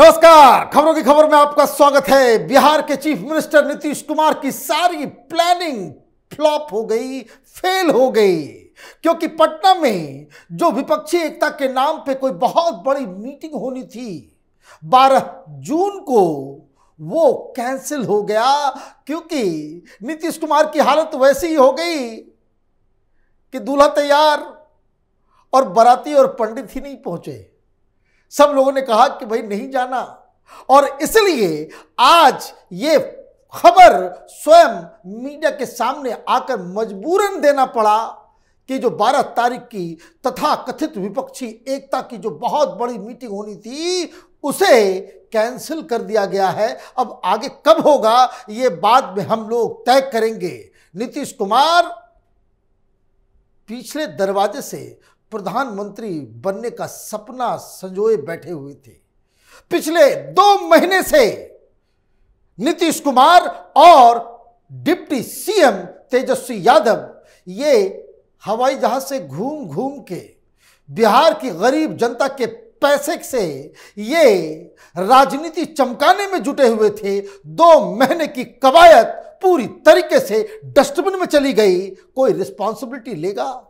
नमस्कार, खबरों की खबर में आपका स्वागत है। बिहार के चीफ मिनिस्टर नीतीश कुमार की सारी प्लानिंग फ्लॉप हो गई फेल हो गई। क्योंकि पटना में जो विपक्षी एकता के नाम पे कोई बहुत बड़ी मीटिंग होनी थी 12 जून को वो कैंसिल हो गया। क्योंकि नीतीश कुमार की हालत वैसी ही हो गई कि दूल्हा तैयार और बाराती और पंडित ही नहीं पहुँचे। सब लोगों ने कहा कि भाई नहीं जाना। और इसलिए आज ये खबर स्वयं मीडिया के सामने आकर मजबूरन देना पड़ा कि जो 12 तारीख की तथा कथित विपक्षी एकता की जो बहुत बड़ी मीटिंग होनी थी, उसे कैंसिल कर दिया गया है। अब आगे कब होगा, ये बाद में हम लोग तय करेंगे। नीतीश कुमार पिछले दरवाजे से प्रधानमंत्री बनने का सपना संजोए बैठे हुए थे। पिछले दो महीने से नीतीश कुमार और डिप्टी सीएम तेजस्वी यादव, ये हवाई जहाज़ से घूम घूम के बिहार की गरीब जनता के पैसे से ये राजनीति चमकाने में जुटे हुए थे। दो महीने की कवायद पूरी तरीके से डस्टबिन में चली गई। कोई रिस्पॉन्सिबिलिटी लेगा?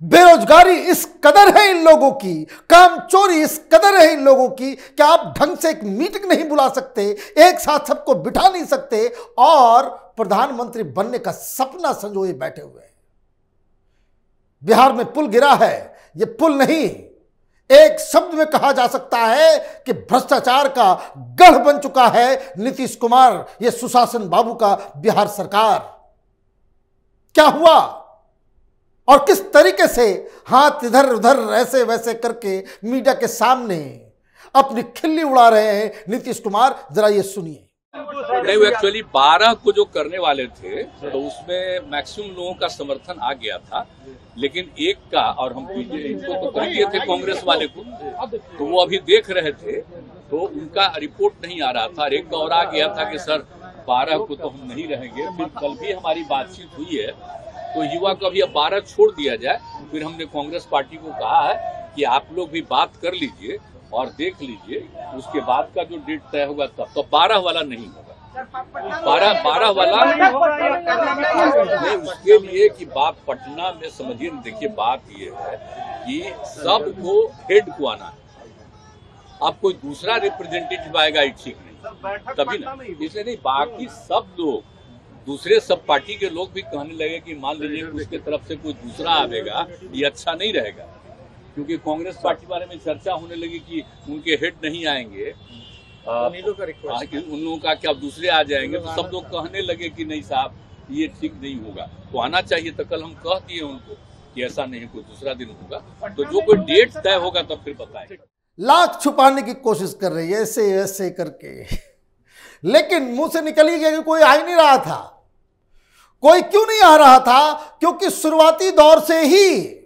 बेरोजगारी इस कदर है इन लोगों की, काम चोरी इस कदर है इन लोगों की कि आप ढंग से एक मीटिंग नहीं बुला सकते, एक साथ सबको बिठा नहीं सकते, और प्रधानमंत्री बनने का सपना संजोए बैठे हुए हैं। बिहार में पुल गिरा है, ये पुल नहीं, एक शब्द में कहा जा सकता है कि भ्रष्टाचार का गढ़ बन चुका है नीतीश कुमार, ये सुशासन बाबू का बिहार सरकार। क्या हुआ? और किस तरीके से हाथ इधर उधर ऐसे वैसे करके मीडिया के सामने अपनी खिल्ली उड़ा रहे हैं, नीतीश कुमार, जरा ये सुनिए। नहीं, वो एक्चुअली बारह को जो करने वाले थे तो उसमें मैक्सिमम लोगों का समर्थन आ गया था। लेकिन एक का, और हम इनको तो कर दिए थे कांग्रेस वाले को तो वो अभी देख रहे थे तो उनका रिपोर्ट नहीं आ रहा था। एक का और आ गया था कि, सर, बारह को तो हम नहीं रहेंगे। फिर कल भी हमारी बातचीत हुई है। तो युवा को अभी अब बारह छोड़ दिया जाए, फिर हमने कांग्रेस पार्टी को कहा है कि आप लोग भी बात कर लीजिए और देख लीजिए, उसके बाद का जो डेट तय होगा तब तो बारह वाला नहीं होगा। बारह बारह वाला उसके लिए कि बात पटना में समझिए, देखिए बात ये है कि सबको हेड को आना है। अब कोई दूसरा रिप्रेजेंटेटिव आएगा, ये ठीक नहीं। तभी ना। इसलिए नहीं, बाकी सब लोग दूसरे सब पार्टी के लोग भी कहने लगे कि मान लीजिए उसके तरफ़ से कोई दूसरा आवेगा ये अच्छा नहीं रहेगा। क्योंकि कांग्रेस पार्टी बारे में चर्चा होने लगी कि उनके हेड नहीं आएँगे। आ, हाँ, कि उन लोगों का क्या दूसरे आ जाएँगे तो सब लोग कहने लगे कि नहीं साहब ये ठीक नहीं होगा। तो आना चाहिए तो कल हम कह दिए उनको कि ऐसा नहीं कोई दूसरा दिन होगा। तो जो कोई डेट तय होगा तब फिर बताए लाख छुपाने की कोशिश कर रही है ऐसे ऐसे करके। लेकिन मुँह से निकल ही गया कि कोई आ ही नहीं रहा था। कोई क्यों नहीं आ रहा था? क्योंकि शुरुआती दौर से ही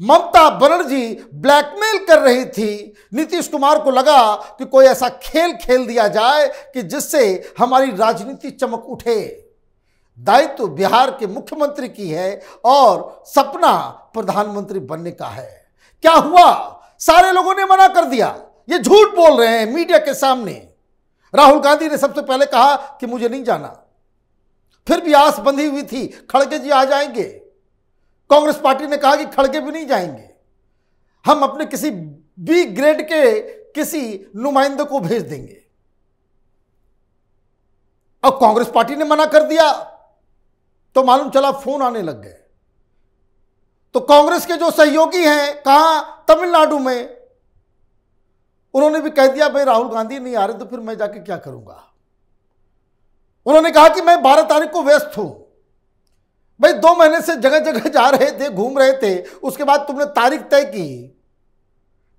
ममता बनर्जी ब्लैकमेल कर रही थी। नीतीश कुमार को लगा कि कोई ऐसा खेल खेल दिया जाए कि जिससे हमारी राजनीति चमक उठे। दायित्व बिहार के मुख्यमंत्री की है और सपना प्रधानमंत्री बनने का है। क्या हुआ? सारे लोगों ने मना कर दिया। ये झूठ बोल रहे हैं मीडिया के सामने। राहुल गांधी ने सबसे पहले कहा कि मुझे नहीं जाना। फिर भी आस बंधी हुई थी, खड़गे जी आ जाएँगे। कांग्रेस पार्टी ने कहा कि खड़गे भी नहीं जाएँगे। हम अपने किसी बी ग्रेड के किसी नुमाइंदे को भेज देंगे। अब कांग्रेस पार्टी ने मना कर दिया तो मालूम चला फ़ोन आने लग गए। तो कांग्रेस के जो सहयोगी हैं, कहा? तमिलनाडु में। उन्होंने भी कह दिया, भाई राहुल गांधी नहीं आ रहे तो फिर मैं जाके क्या करूँगा? उन्होंने कहा कि मैं बारह तारीख को व्यस्त हूँ। भाई, दो महीने से जगह जगह जा रहे थे, घूम रहे थे, उसके बाद तुमने तारीख तय की।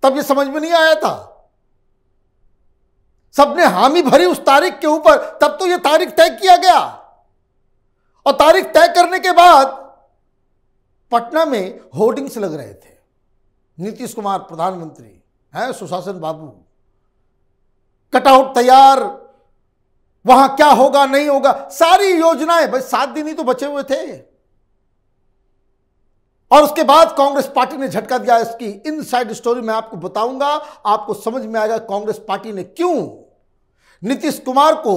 तब ये समझ में नहीं आया था। सबने हामी भरी उस तारीख के ऊपर, तब तो ये तारीख तय किया गया। और तारीख तय करने के बाद पटना में होर्डिंग्स लग रहे थे। नीतीश कुमार, प्रधानमंत्री, हैं, सुशासन बाबू। कटआउट तैयार वहाँ क्या होगा, नहीं होगा? सारी योजनाएँ, भाई, सात दिन ही तो बचे हुए थे। और उसके बाद कांग्रेस पार्टी ने झटका दिया इसकी। इनसाइड स्टोरी मैं आपको बताऊँगा। आपको समझ में आएगा कांग्रेस पार्टी ने क्यों नीतीश कुमार को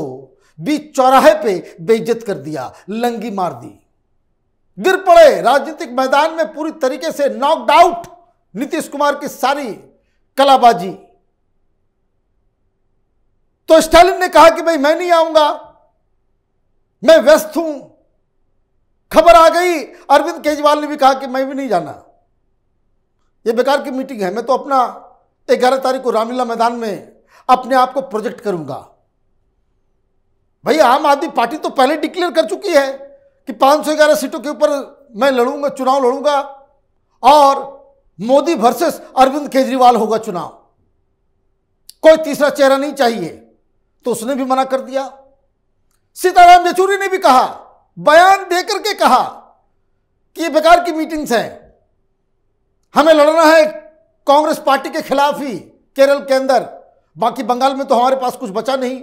बीच चौराहे पे बेइज्जत कर दिया, लंगी मार दी। गिर पड़े, राजनीतिक मैदान में पूरी तरीके से नॉकड आउट नीतीश कुमार की सारी कलाबाजी। तो स्टालिन ने कहा कि भाई मैं नहीं आऊँगा। मैं व्यस्त हूँ। खबर आ गई। अरविंद केजरीवाल ने भी कहा कि मैं भी नहीं जाना। यह बेकार की मीटिंग है। मैं तो अपना ग्यारह तारीख को रामलीला मैदान में अपने आप को प्रोजेक्ट करूँगा। भाई आम आदमी पार्टी तो पहले डिक्लेयर कर चुकी है कि 511 सीटों के ऊपर मैं लड़ूँगा, चुनाव लड़ूँगा और मोदी वर्सेस अरविंद केजरीवाल होगा चुनाव। कोई तीसरा चेहरा नहीं चाहिए। तो उसने भी मना कर दिया। सीताराम येचूरी ने भी कहा, बयान देकर के कहा कि ये बेकार की मीटिंग्स हैं। हमें लड़ना है कांग्रेस पार्टी के खिलाफ ही, केरल के अंदर। बाकी बंगाल में तो हमारे पास कुछ बचा नहीं,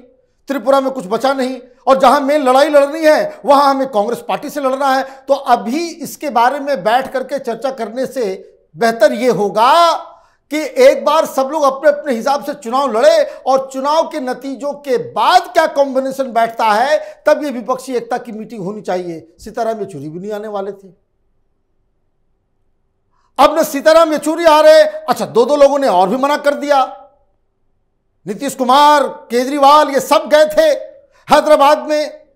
त्रिपुरा में कुछ बचा नहीं, और जहाँ मेन लड़ाई लड़नी है, वहाँ हमें कांग्रेस पार्टी से लड़ना है। तो अभी इसके बारे में बैठ करके चर्चा करने से बेहतर यह होगा कि एक बार सब लोग अपने अपने हिसाब से चुनाव लड़े और चुनाव के नतीजों के बाद क्या कॉम्बिनेशन बैठता है, तब ये विपक्षी एकता की मीटिंग होनी चाहिए। सीताराम येचूरी भी नहीं आने वाले थे। अब न सीताराम येचूरी आ रहे अच्छा दो दो लोगों ने और भी मना कर दिया। नीतीश कुमार, केजरीवाल, ये सब गए थे। हैदराबाद में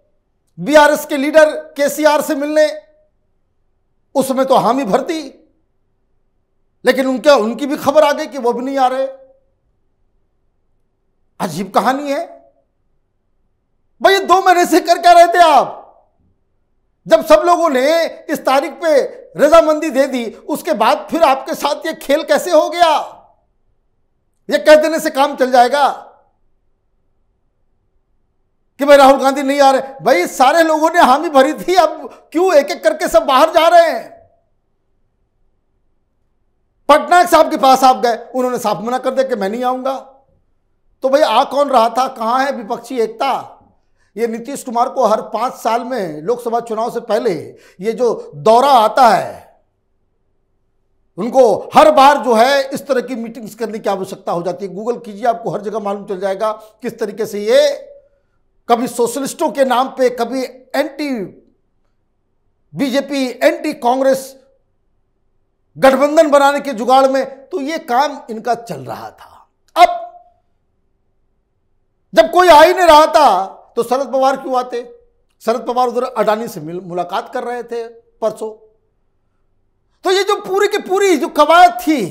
बीआरएस के लीडर केसीआर से मिलने। उसमें तो हामी भर दी लेकिन उनके, उनकी भी खबर आ गई कि वो भी नहीं आ रहे। अजीब कहानी है। भाई दो महीने से कर क्या रहे थे आप। जब सब लोगों ने इस तारीख पे रजामंदी दे दी, उसके बाद फिर आपके साथ ये खेल कैसे हो गया? ये कह देने से काम चल जाएगा कि भाई, राहुल गांधी नहीं आ रहे। भाई, सारे लोगों ने हामी भरी थी, अब क्यों एक एक करके सब बाहर जा रहे हैं? पटनायक साहब के पास आप गए, उन्होंने साफ़ मना कर दिया कि मैं नहीं आऊँगा। तो भाई, आ कौन रहा था? कहाँ है विपक्षी एकता? ये नीतीश कुमार को हर पाँच साल में लोकसभा चुनाव से पहले ये जो दौरा आता है, उनको हर बार जो है इस तरह की मीटिंग्स करने की आवश्यकता हो जाती है। गूगल कीजिए, आपको हर जगह मालूम चल जाएगा किस तरीके से ये कभी सोशलिस्टों के नाम पे, कभी एंटी बीजेपी, एंटी कांग्रेस गठबंधन बनाने के जुगाड़ में तो ये काम इनका चल रहा था। अब जब कोई आ ही नहीं रहा था तो शरद पवार क्यों आते? शरद पवार उधर अडानी से मिल, मुलाकात कर रहे थे परसों। तो ये जो पूरी की पूरी जो कवायद थी,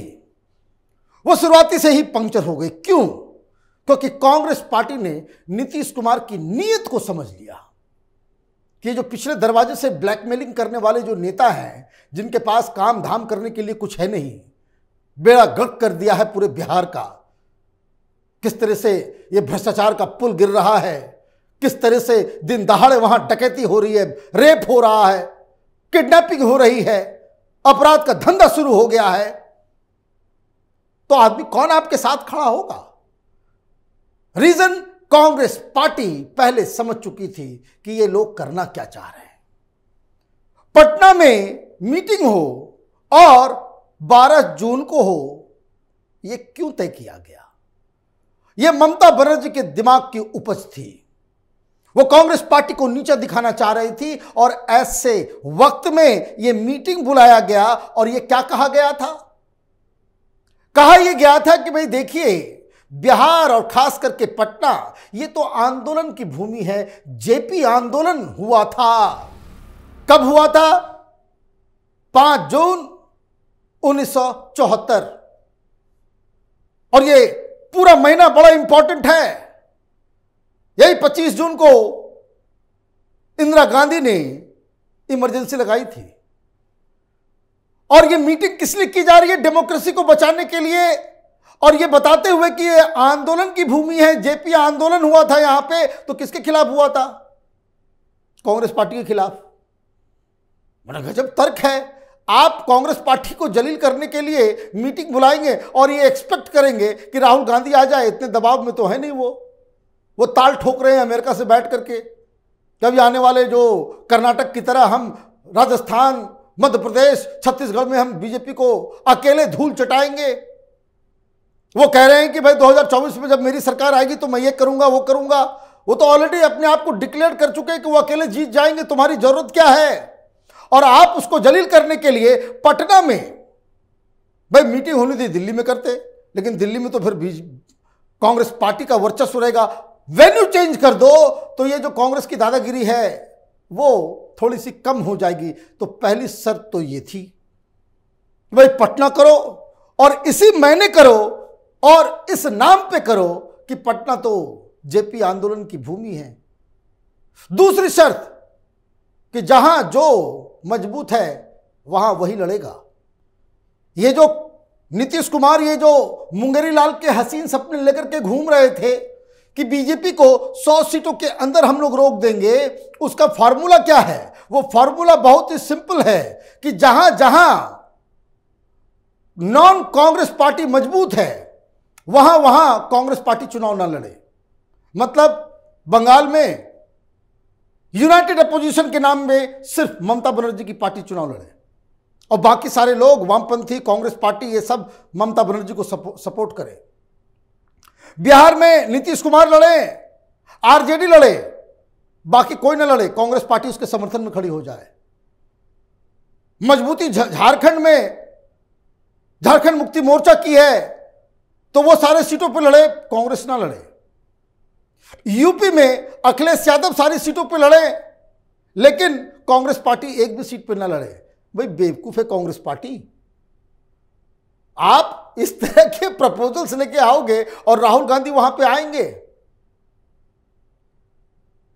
वो शुरुआती से ही पंक्चर हो गई। क्यों? क्योंकि कांग्रेस पार्टी ने नीतीश कुमार की नीयत को समझ लिया। कि जो पिछले दरवाजे से ब्लैकमेलिंग करने वाले जो नेता हैं, जिनके पास काम धाम करने के लिए कुछ है नहीं, बेड़ा गर्क कर दिया है पूरे बिहार का। किस तरह से ये भ्रष्टाचार का पुल गिर रहा है? किस तरह से दिन दहाड़े वहाँ डकैती हो रही है, रेप हो रहा है, किडनैपिंग हो रही है, अपराध का धंधा शुरू हो गया है? तो आदमी कौन आपके साथ खड़ा होगा? रीजन कांग्रेस पार्टी पहले समझ चुकी थी कि ये लोग करना क्या चाह रहे हैं। पटना में मीटिंग हो और 12 जून को हो यह क्यों तय किया गया? यह ममता बनर्जी के दिमाग की उपज थी। वो कांग्रेस पार्टी को नीचा दिखाना चाह रही थी और ऐसे वक्त में यह मीटिंग बुलाया गया और यह क्या कहा गया था? कहा यह गया था कि भाई देखिए बिहार और खास करके पटना, ये तो आंदोलन की भूमि है। जेपी आंदोलन हुआ था। कब हुआ था? पाँच जून उन्नीस सौ चौहत्तर। और ये पूरा महीना बड़ा इंपॉर्टेंट है। यही 25 जून को इंदिरा गांधी ने इमरजेंसी लगाई थी। और ये मीटिंग किस लिए की जा रही है डेमोक्रेसी को बचाने के लिए? और ये बताते हुए कि ये आंदोलन की भूमि है, जेपी आंदोलन हुआ था यहाँ पे तो किसके खिलाफ हुआ था? कांग्रेस पार्टी के खिलाफ। बड़ा गजब तर्क है। आप कांग्रेस पार्टी को जलील करने के लिए मीटिंग बुलाएँगे और ये एक्सपेक्ट करेंगे कि राहुल गांधी आ जाए, इतने दबाव में तो है नहीं वो। वो ताल ठोक रहे हैं अमेरिका से बैठ करके। कभी आने वाले जो कर्नाटक की तरह हम, राजस्थान, मध्य प्रदेश, छत्तीसगढ़ में हम बीजेपी को अकेले धूल चटाएँगे। वो कह रहे हैं कि भाई 2024 में जब मेरी सरकार आएगी तो मैं ये करूँगा, वो करूँगा। वो तो ऑलरेडी अपने आप को डिक्लेयर कर चुके हैं कि वो अकेले जीत जाएँगे, तुम्हारी ज़रूरत क्या है? और आप उसको जलील करने के लिए पटना में, भाई मीटिंग होनी थी दिल्ली में करते, लेकिन दिल्ली में तो फिर कांग्रेस पार्टी का वर्चस्व रहेगा। वेन्यू चेंज कर दो तो ये जो कांग्रेस की दादागिरी है, वो थोड़ी सी कम हो जाएगी। तो पहली शर्त तो ये थी। भाई पटना करो, और इसी महीने करो और इस नाम पे करो कि पटना तो जेपी आंदोलन की भूमि है। दूसरी शर्त कि जहाँ जो मज़बूत है, वहाँ वही लड़ेगा। ये जो नीतीश कुमार, ये जो मुंगेरी लाल के हसीन सपने लेकर के घूम रहे थे कि बीजेपी को 100 सीटों के अंदर हम लोग रोक देंगे, उसका फॉर्मूला क्या है? वो फॉर्मूला बहुत ही सिंपल है कि जहाँ जहाँ नॉन कांग्रेस पार्टी मज़बूत है वहाँ वहाँ कांग्रेस पार्टी चुनाव ना लड़े। मतलब बंगाल में यूनाइटेड अपोजिशन के नाम में सिर्फ़ ममता बनर्जी की पार्टी चुनाव लड़े। और बाकी सारे लोग, वामपंथी, कांग्रेस पार्टी, ये सब ममता बनर्जी को सपोर्ट करें। बिहार में नीतीश कुमार लड़े, आरजेडी लड़े, बाकी कोई ना लड़े, कांग्रेस पार्टी उसके समर्थन में खड़ी हो जाए। मजबूती झारखंड में, झारखंड मुक्ति मोर्चा की है तो वो सारे सीटों पर लड़े, कांग्रेस ना लड़े। यूपी में अखिलेश यादव सारी सीटों पर लड़े, लेकिन कांग्रेस पार्टी एक भी सीट पर ना लड़े। भाई, बेवकूफ़ है कांग्रेस पार्टी। आप इस तरह के प्रपोजल्स लेके आओगे और राहुल गांधी वहाँ पे आएँगे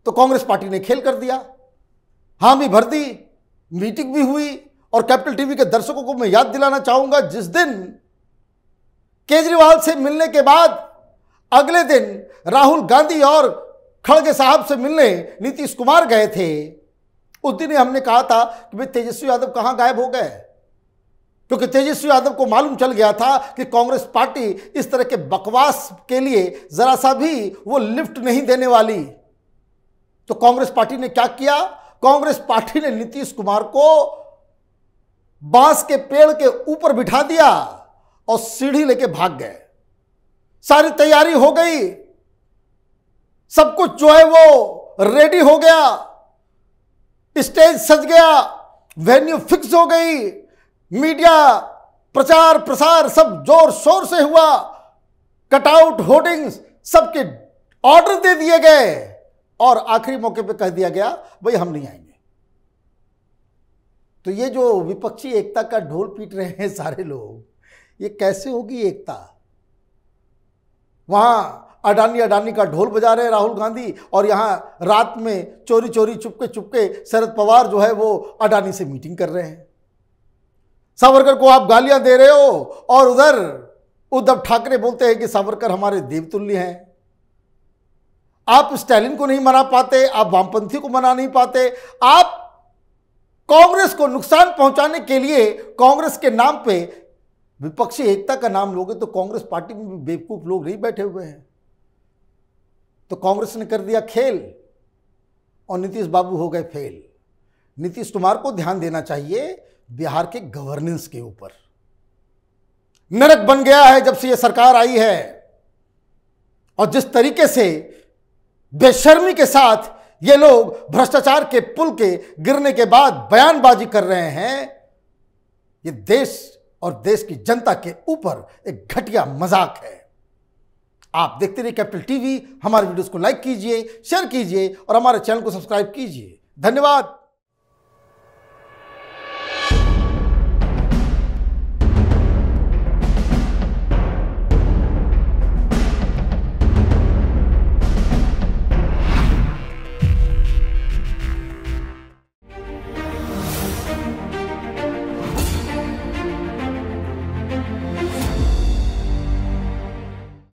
तो कांग्रेस पार्टी ने खेल कर दिया। हाँ, भी भर दी, मीटिंग भी हुई, और कैपिटल टीवी के दर्शकों को मैं याद दिलाना चाहूँगा, जिस दिन केजरीवाल से मिलने के बाद अगले दिन राहुल गांधी और खड़गे साहब से मिलने नीतीश कुमार गए थे। उस दिन हमने कहा था कि भाई तेजस्वी यादव कहाँ गायब हो गए? क्योंकि तेजस्वी यादव को मालूम चल गया था कि कांग्रेस पार्टी इस तरह के बकवास के लिए जरा सा भी वो लिफ्ट नहीं देने वाली। तो कांग्रेस पार्टी ने क्या किया? कांग्रेस पार्टी ने नीतीश कुमार को बाँस के पेड़ के ऊपर बिठा दिया। और सीढ़ी लेके भाग गए। सारी तैयारी हो गई। सब कुछ जो है वो रेडी हो गया। स्टेज सज गया। वेन्यू फिक्स हो गई। मीडिया प्रचार, प्रसार सब ज़ोर शोर से हुआ। कटआउट होर्डिंग्स सबके ऑर्डर दे दिए गए। और आखिरी मौके पे कह दिया गया, भाई हम नहीं आएँगे। तो ये जो विपक्षी एकता का ढोल पीट रहे हैं सारे लोग ये कैसे होगी एकता? वहाँ अडानी अडानी का ढोल बजा रहे राहुल गांधी और यहाँ रात में चोरी चोरी चुपके चुपके शरद पवार जो है वो अडानी से मीटिंग कर रहे हैं। सावरकर को आप गालियाँ दे रहे हो और उधर उद्धव ठाकरे बोलते हैं कि सावरकर हमारे देवतुल्य हैं। आप स्टैलिन को नहीं मना पाते, आप वामपंथी को मना नहीं पाते, आप कांग्रेस को नुकसान पहुँचाने के लिए कांग्रेस के नाम पे विपक्षी एकता का नाम लोगे तो कांग्रेस पार्टी में भी बेवकूफ़ लोग नहीं बैठे हुए हैं। तो कांग्रेस ने कर दिया खेल और नीतीश बाबू हो गए फेल। नीतीश कुमार को ध्यान देना चाहिए बिहार के गवर्नेंस के ऊपर। नरक बन गया है जब से यह सरकार आई है। और जिस तरीके से बेशर्मी के साथ ये लोग भ्रष्टाचार के पुल के गिरने के बाद बयानबाजी कर रहे हैं, ये देश और देश की जनता के ऊपर एक घटिया मज़ाक है। आप देखते रहिए कैपिटल टीवी, हमारे वीडियोस को लाइक कीजिए, शेयर कीजिए और हमारे चैनल को सब्सक्राइब कीजिए। धन्यवाद।